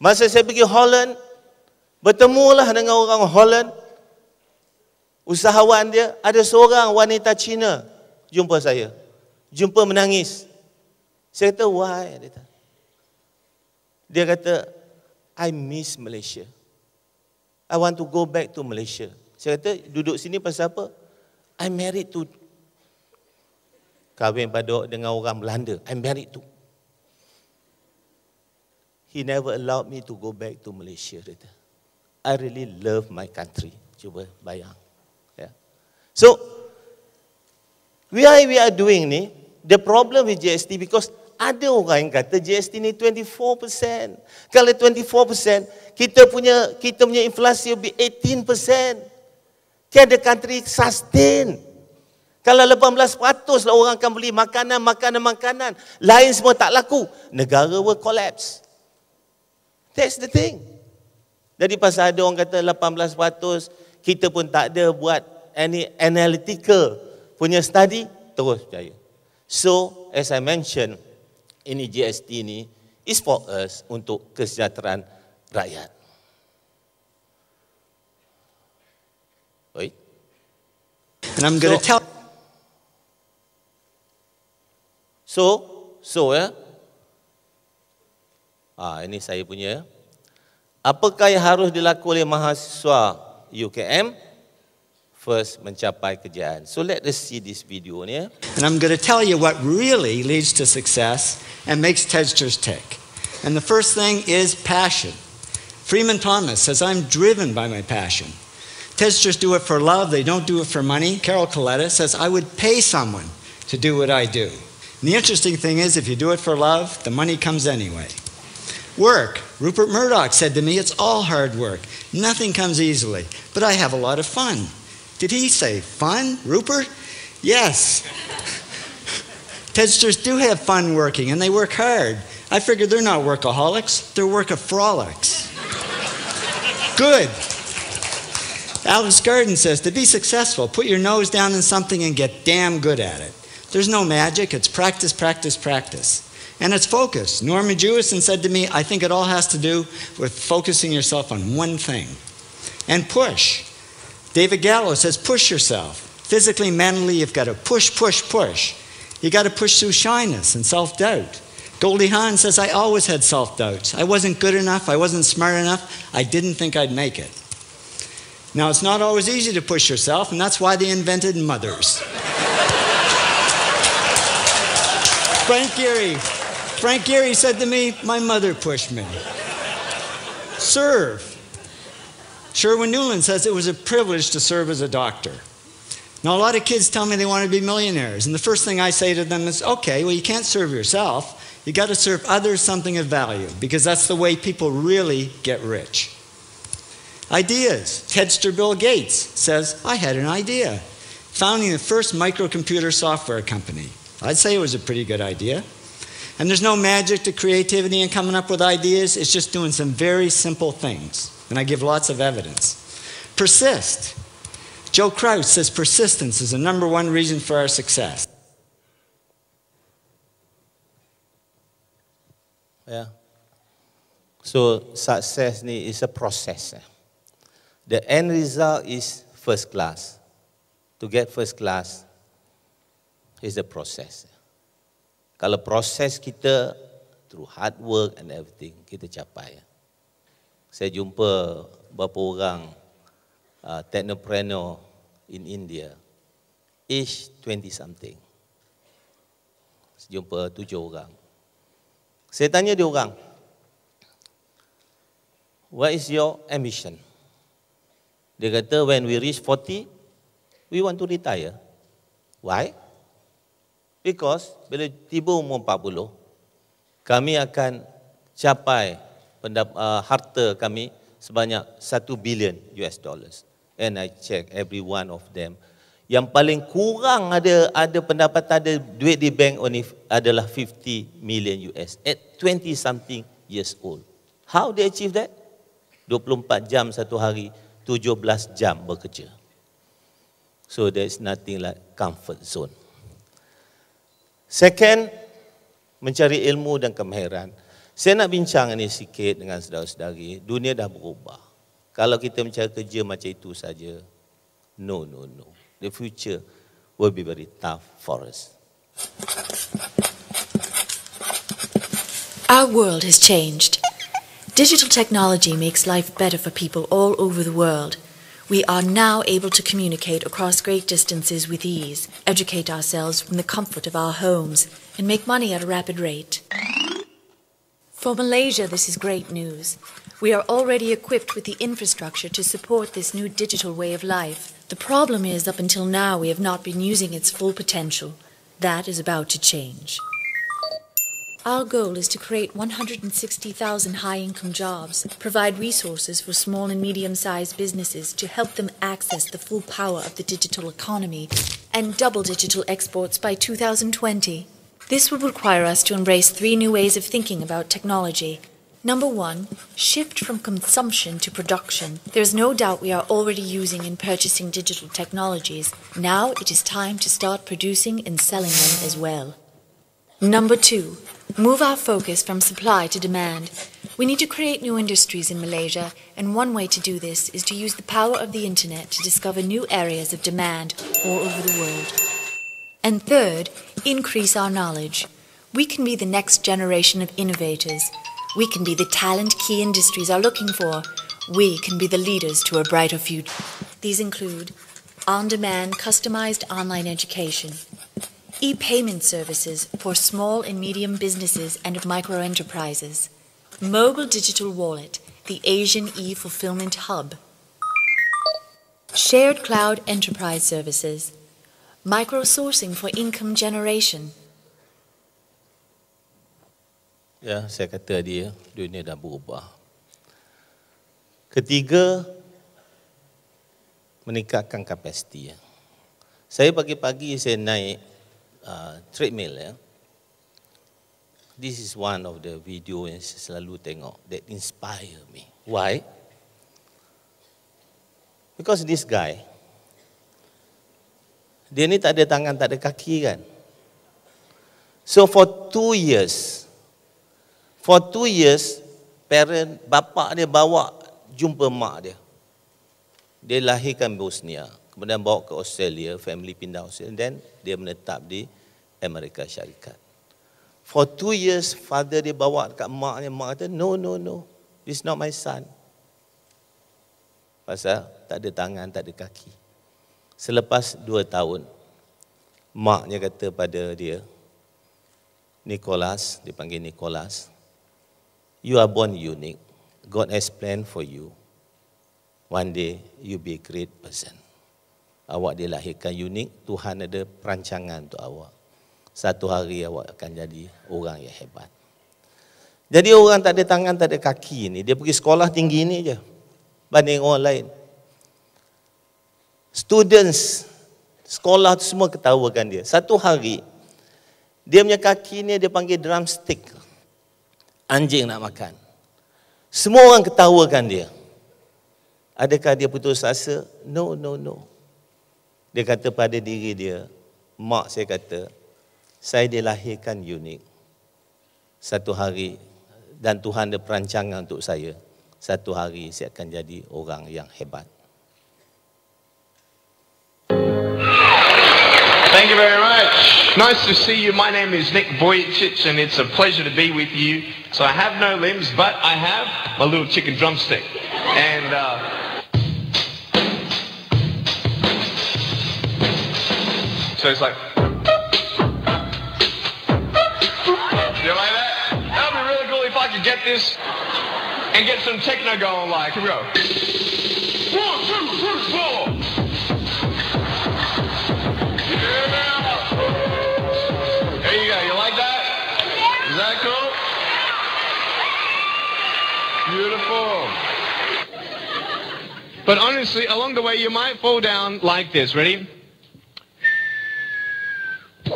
Masa saya pergi Holland, bertemulah dengan orang Holland. Usahawan dia, ada seorang wanita Cina jumpa saya. Jumpa menangis. Saya kata, why? Dia kata, I miss Malaysia. I want to go back to Malaysia. Saya kata, duduk sini pasal apa? I'm married to kahwin pada dengan orang Belanda. I'm married to. He never allowed me to go back to Malaysia. Kata. I really love my country. Cuba bayang. Yeah. So, we are, we are doing ni, the problem with GST because ada orang yang kata GST ni 24%. Kalau 24%, kita punya kita punya inflasi be 18%. Can the country sustain? Kalau 18% lah orang akan beli makanan, makanan, makanan. Lain semua tak laku. Negara will collapse. That's the thing. Jadi pasal ada orang kata 18%, kita pun tak ada buat any analytical punya study, terus percaya. So, as I mentioned, ini GST ini is for us untuk kesejahteraan rakyat. Oi. And I'm going to So- tell So, so ya. Ah, ini saya punya. Apakah yang harus dilakukan oleh mahasiswa UKM? First, mencapai kejayaan. So, let us see this video ni. And I'm going to tell you what really leads to success and makes Tedsters tick. And the first thing is passion. Freeman Thomas says, I'm driven by my passion. Tedsters do it for love, they don't do it for money. Carol Coletta says, I would pay someone to do what I do. And the interesting thing is, if you do it for love, the money comes anyway. Work. Rupert Murdoch said to me, It's all hard work. Nothing comes easily, but I have a lot of fun. Did he say fun, Rupert? Yes. Tedsters do have fun working and they work hard. I figure they're not workaholics, they're workaholics. Good. Alice Garden says to be successful, put your nose down in something and get damn good at it. There's no magic, it's practice, practice, practice. And it's focus. Norman Jewison said to me, I think it all has to do with focusing yourself on one thing. And push. David Gallo says, push yourself. Physically, mentally, you've got to push, push, push. You got to push through shyness and self doubt. Goldie Hawn says, I always had self doubts. I wasn't good enough. I wasn't smart enough. I didn't think I'd make it. Now, it's not always easy to push yourself, and that's why they invented mothers. Frank Gehry. Frank Gehry said to me, My mother pushed me. Serve. Sherwin Newland says it was a privilege to serve as a doctor. Now, a lot of kids tell me they want to be millionaires, and the first thing I say to them is, okay, well, you can't serve yourself. You got to serve others something of value, because that's the way people really get rich. Ideas. Tedster Bill Gates says, I had an idea. Founding the first microcomputer software company. I'd say it was a pretty good idea. And there's no magic to creativity and coming up with ideas, it's just doing some very simple things. And I give lots of evidence. Persist. Joe Kraus says persistence is the number one reason for our success. Yeah. So success is a process. eh. The end result is first class. To get first class is the process. Kalau proses kita through hard work and everything kita capai. Saya jumpa beberapa orang uh, technopreneur in India, age 20 something. Saya jumpa tujuh orang. Saya tanya dia orang, what is your ambition? Dia kata, when we reach 40, we want to retire. Why? Because bila tiba umur 40, kami akan capai pendap- uh, harta kami sebanyak 1 billion US dollars. And I check every one of them. Yang paling kurang ada ada pendapatan ada duit di bank only adalah 50 million US at 20 something years old. How they achieve that? 24 jam satu hari, 17 jam bekerja. So there is nothing like comfort zone. Second, mencari ilmu dan kemahiran. Saya nak bincang ini sikit dengan saudara-saudari. Dunia dah berubah. Kalau kita mencari kerja macam itu saja, no, no, no. The future will be very tough for us. Our world has changed. Digital technology makes life better for people all over the world. We are now able to communicate across great distances with ease, educate ourselves from the comfort of our homes, and make money at a rapid rate. For Malaysia, this is great news. We are already equipped with the infrastructure to support this new digital way of life. The problem is, up until now, we have not been using its full potential. That is about to change. Our goal is to create 160,000 high income jobs, provide resources for small and medium sized businesses to help them access the full power of the digital economy, and double digital exports by 2020. This would require us to embrace three new ways of thinking about technology. Number one, shift from consumption to production. There is no doubt we are already using and purchasing digital technologies. Now it is time to start producing and selling them as well. Number two, move our focus from supply to demand. We need to create new industries in Malaysia, and one way to do this is to use the power of the internet to discover new areas of demand all over the world. And third, increase our knowledge. We can be the next generation of innovators. We can be the talent key industries are looking for. We can be the leaders to a brighter future. These include on demand, customized online education, e payment services for small and medium businesses and micro enterprises, mobile digital wallet, the Asian e fulfillment hub, shared cloud enterprise services, micro sourcing for income generation. Ya, saya kata dia dunia dah berubah. Ketiga, meningkatkan kapasiti. Ya. Saya pagi-pagi saya naik uh, treadmill ya. This is one of the video yang saya selalu tengok that inspire me. Why? Because this guy, dia ni tak ada tangan, tak ada kaki kan. So for two years, for two years, parent, bapa dia bawa jumpa mak dia. Dia lahirkan Bosnia kemudian bawa ke Australia, family pindah Australia, dan dia menetap di Amerika Syarikat. For two years, father dia bawa dekat mak dia, mak kata, no, no, no, this not my son. Pasal tak ada tangan, tak ada kaki. Selepas dua tahun, maknya kata pada dia, Nicholas, dipanggil Nicholas, you are born unique. God has planned for you. One day, you be a great person awak dilahirkan unik, Tuhan ada perancangan untuk awak. Satu hari awak akan jadi orang yang hebat. Jadi orang tak ada tangan, tak ada kaki ni, dia pergi sekolah tinggi ni je. Banding orang lain. Students, sekolah tu semua ketawakan dia. Satu hari, dia punya kaki ni dia panggil drumstick. Anjing nak makan. Semua orang ketawakan dia. Adakah dia putus asa? No, no, no. Dia kata pada diri dia, mak saya kata, saya dilahirkan unik. Satu hari, dan Tuhan ada perancangan untuk saya, satu hari saya akan jadi orang yang hebat. Thank you very much. Nice to see you. My name is Nick Vujicic and it's a pleasure to be with you. So I have no limbs, but I have my little chicken drumstick. And uh, So it's like. You like that? That would be really cool if I could get this and get some techno going like. Here we go. One, two, But honestly, along the way, you might fall down like this. Ready?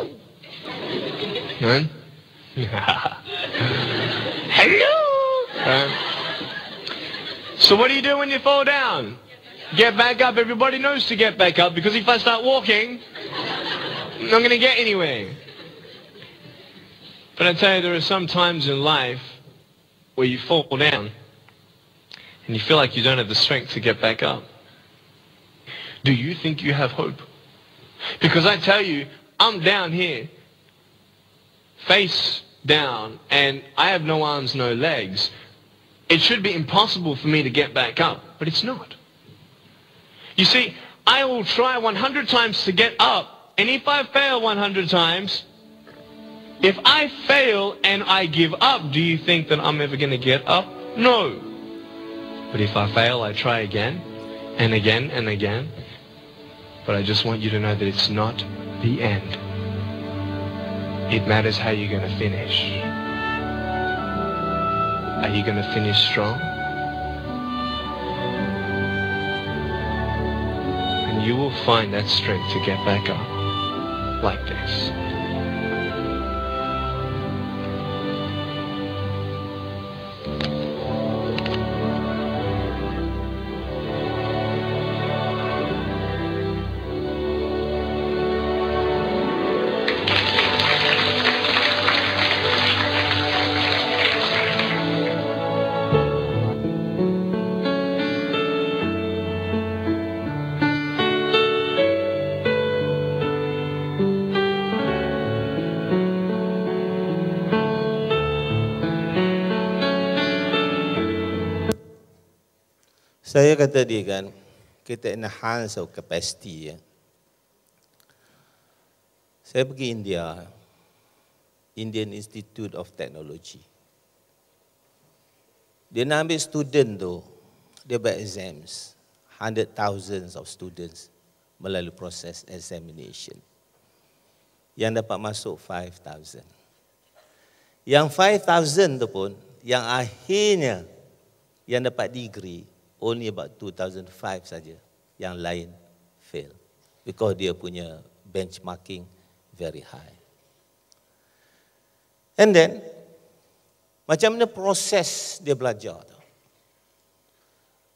Hello. So what do you do when you fall down? Get back up. Everybody knows to get back up because if I start walking, I'm not going to get anywhere. But I tell you, there are some times in life where you fall down and you feel like you don't have the strength to get back up. Do you think you have hope? Because I tell you, I'm down here face down and I have no arms, no legs. It should be impossible for me to get back up, but it's not. You see, I will try 100 times to get up, and if I fail 100 times, if I fail and I give up, do you think that I'm ever going to get up? No. But if I fail, I try again and again and again. But I just want you to know that it's not the end. It matters how you're going to finish. Are you going to finish strong? And you will find that strength to get back up like this. Saya kata dia kan, kita enhance our capacity ya. Saya pergi India, Indian Institute of Technology. Dia nak ambil student tu, dia buat exams. Hundred thousands of students melalui proses examination. Yang dapat masuk 5,000. Yang 5,000 tu pun, yang akhirnya yang dapat degree, only about 2005 saja yang lain fail because dia punya benchmarking very high. And then macam mana proses dia belajar tu?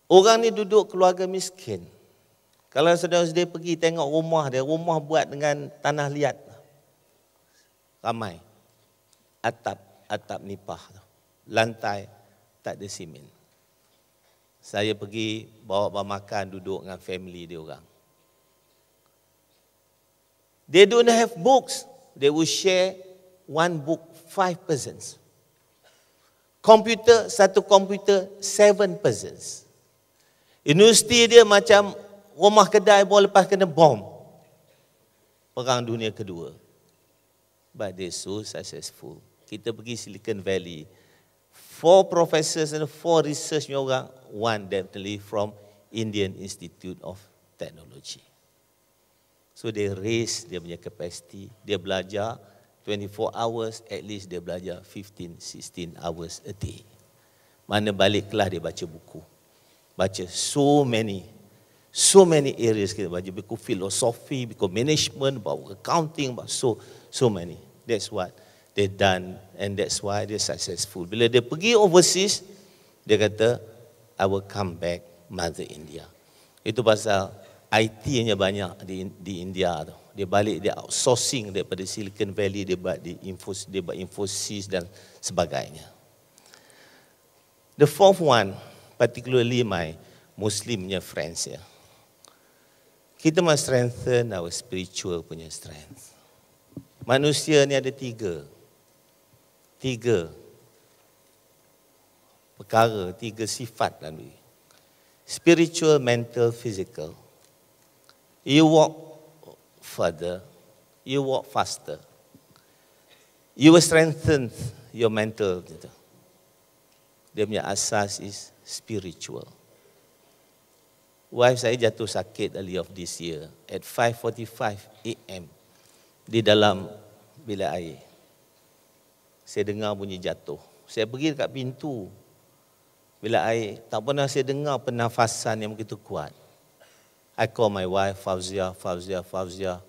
Orang ni duduk keluarga miskin. Kalau saudara-saudara pergi tengok rumah dia rumah buat dengan tanah liat ramai. Atap atap nipah tu. Lantai tak ada simen saya pergi bawa makan duduk dengan family dia orang. They don't have books. They will share one book five persons. Komputer satu komputer seven persons. Universiti dia macam rumah kedai bawa lepas kena bom. Perang dunia kedua. But they so successful. Kita pergi Silicon Valley. Four professors and four research orang one definitely from Indian Institute of Technology. So they raise dia punya capacity, dia belajar 24 hours, at least dia belajar 15, 16 hours a day. Mana balik kelas dia baca buku. Baca so many, so many areas kita baca. Buku filosofi, buku management, buku accounting, about so, so many. That's what they done and that's why they're successful. Bila dia pergi overseas, dia kata, I will come back Mother India. Itu pasal IT-nya banyak di di India tu. Dia balik dia outsourcing daripada Silicon Valley dia buat di Infos dia buat Infosys dan sebagainya. The fourth one, particularly my Muslimnya friends ya. Kita must strengthen our spiritual punya strength. Manusia ni ada tiga. Tiga perkara, tiga sifat dalam diri. Spiritual, mental, physical. You walk further, you walk faster. You will strengthen your mental. Dia punya asas is spiritual. Wife saya jatuh sakit early of this year at 5.45 am di dalam bilik air. Saya dengar bunyi jatuh. Saya pergi dekat pintu bila air, tak pernah saya dengar pernafasan yang begitu kuat. I call my wife, Fauzia, Fauzia, Fauzia.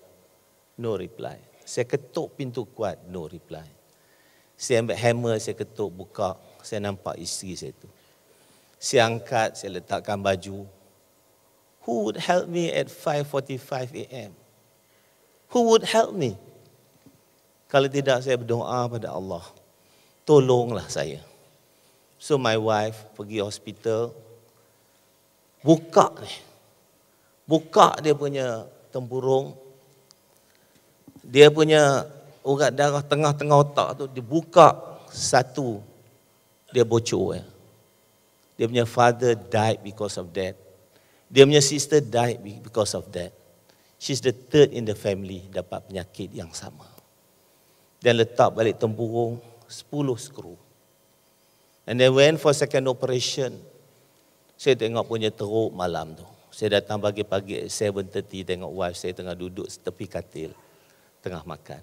No reply. Saya ketuk pintu kuat, no reply. Saya ambil hammer, saya ketuk, buka. Saya nampak isteri saya tu. Saya angkat, saya letakkan baju. Who would help me at 5.45 a.m.? Who would help me? Kalau tidak, saya berdoa pada Allah. Tolonglah saya. So my wife pergi hospital buka ni. Buka dia punya tempurung. Dia punya urat darah tengah-tengah otak tu dibuka satu dia bocor ya. Dia punya father died because of that. Dia punya sister died because of that. She's the third in the family dapat penyakit yang sama. Dan letak balik tempurung 10 skru. And then went for second operation. Saya tengok punya teruk malam tu. Saya datang pagi-pagi 7.30 tengok wife saya tengah duduk tepi katil. Tengah makan.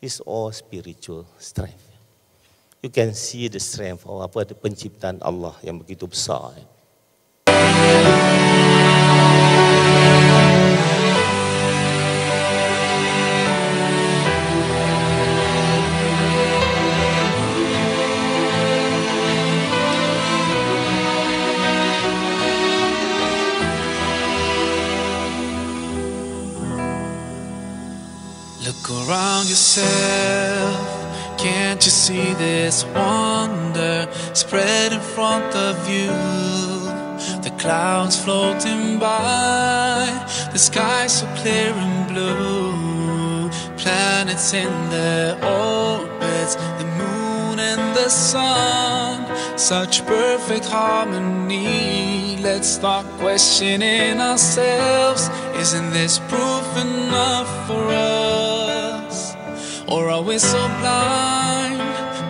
It's all spiritual strength. You can see the strength of apa penciptaan Allah yang begitu besar. Eh. Around yourself. Can't you see this wonder spread in front of you? The clouds floating by, the sky so clear and blue. Planets in their orbits, the moon and the sun, such perfect harmony. Let's start questioning ourselves. Isn't this proof enough for us? Or are we so blind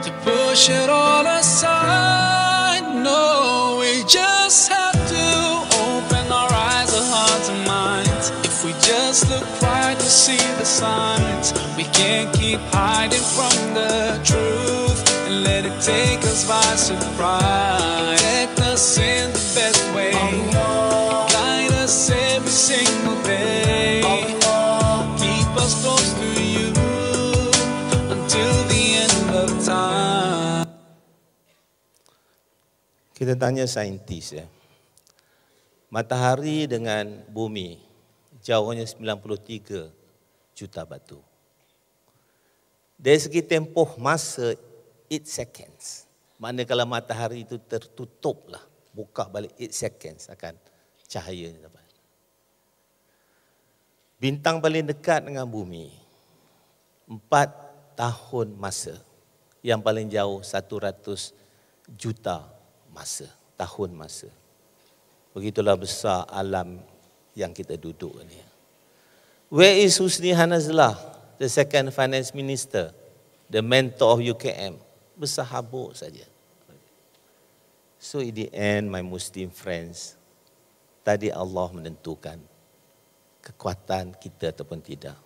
to push it all aside? No, we just have to open our eyes, our hearts, and minds. If we just look right to see the signs, we can't keep hiding from the truth and let it take us by surprise. Let us in the best way, Kita tanya saintis ya. Matahari dengan bumi jauhnya 93 juta batu. Dari segi tempoh masa 8 seconds. Mana kalau matahari itu tertutup lah. Buka balik 8 seconds akan cahaya dapat. Bintang paling dekat dengan bumi. 4 tahun masa. Yang paling jauh 100 juta masa. Tahun masa. Begitulah besar alam yang kita duduk ni. Where is Husni Hanazlah, the second finance minister, the mentor of UKM? Besar habuk saja. So in the end, my Muslim friends, tadi Allah menentukan kekuatan kita ataupun tidak.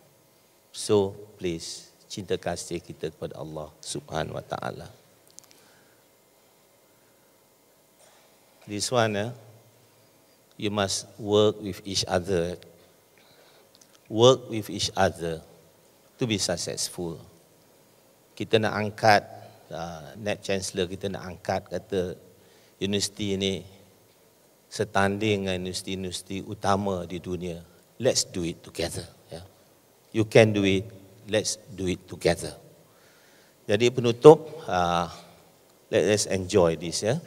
So please, cinta kasih kita kepada Allah subhanahu wa ta'ala. This one, eh, you must work with each other. Work with each other to be successful. Kita nak angkat, uh, net chancellor kita nak angkat kata universiti ini setanding dengan universiti-universiti utama di dunia. Let's do it together. Yeah. You can do it. Let's do it together. Jadi penutup, uh, let us enjoy this. Ya.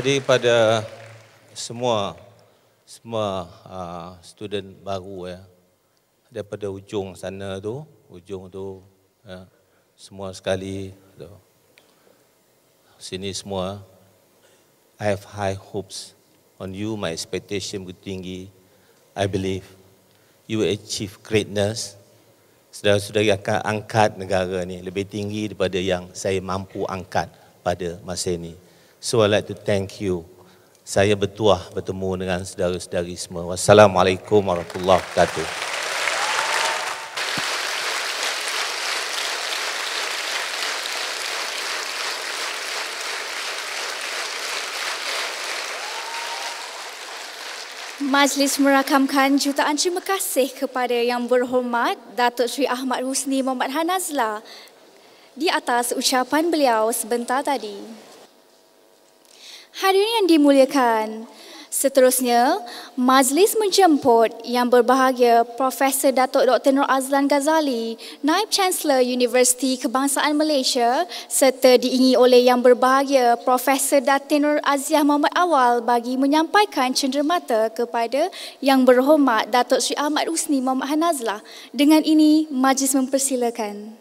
Jadi pada semua semua uh, student baru ya daripada ujung sana tu, ujung tu ya, semua sekali tu. Sini semua I have high hopes on you, my expectation begitu tinggi. I believe you will achieve greatness. Saudara-saudari akan angkat negara ni lebih tinggi daripada yang saya mampu angkat pada masa ini. So I'd like to thank you. Saya bertuah bertemu dengan saudara-saudari semua. Wassalamualaikum warahmatullahi wabarakatuh. Majlis merakamkan jutaan terima kasih kepada Yang Berhormat Datuk Sri Ahmad Husni Muhammad Hanazla di atas ucapan beliau sebentar tadi. Hadirin yang dimuliakan, seterusnya majlis menjemput yang berbahagia Profesor Datuk Dr. Nur Azlan Ghazali, Naib Chancellor Universiti Kebangsaan Malaysia serta diingi oleh yang berbahagia Profesor Datin Nur Aziah Muhammad Awal bagi menyampaikan cenderamata kepada yang berhormat Datuk Sri Ahmad Husni Muhammad Hanazlah. Dengan ini majlis mempersilakan.